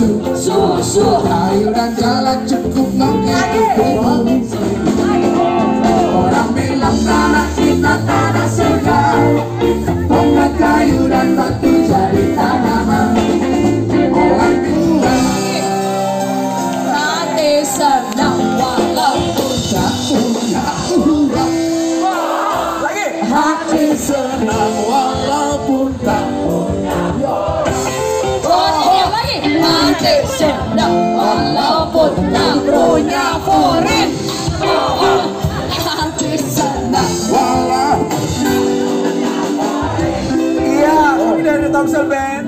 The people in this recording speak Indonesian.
susu susu air dan jalan cukup mengikuti orang bilang tanah kita tanah surga tongkat kayu dan batu jadi tanaman. Orang bilang hati senang walaupun tak punya uang hati senang walaupun senang walaupun tak punya foreign senang walau Iya, ini dari Thompson Band.